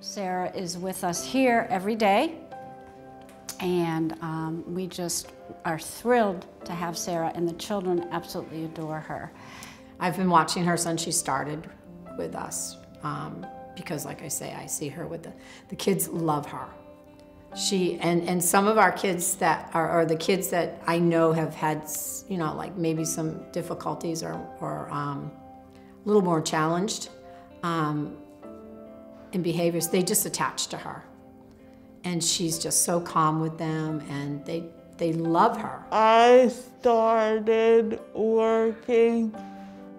Sara is with us here every day, and um, we just are thrilled to have Sara, and the children absolutely adore her. I've been watching her since she started with us um, because, like I say, I see her with the, the kids love her. She and, and some of our kids that are, are the kids that I know have had, you know, like maybe some difficulties or, or um, a little more challenged um, in behaviors, they just attach to her. And she's just so calm with them and they, they love her. I started working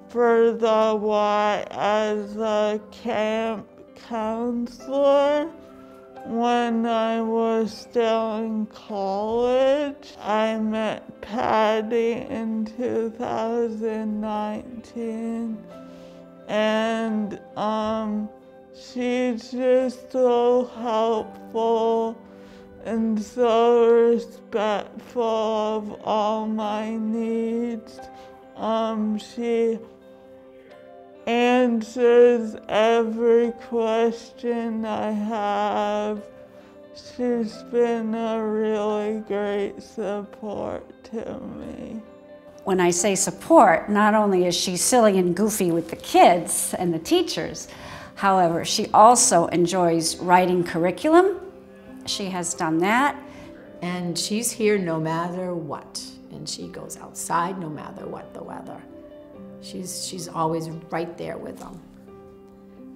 for the Y as a camp counselor when I was still in college. I met Patty in 2019 she's just so helpful and so respectful of all my needs. Um, she answers every question I have. She's been a really great support to me. When I say support, not only is she silly and goofy with the kids and the teachers, however, she also enjoys writing curriculum. She has done that. And she's here no matter what. And she goes outside no matter what the weather. She's, she's always right there with them.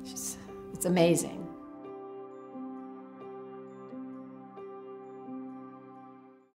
She's, it's amazing.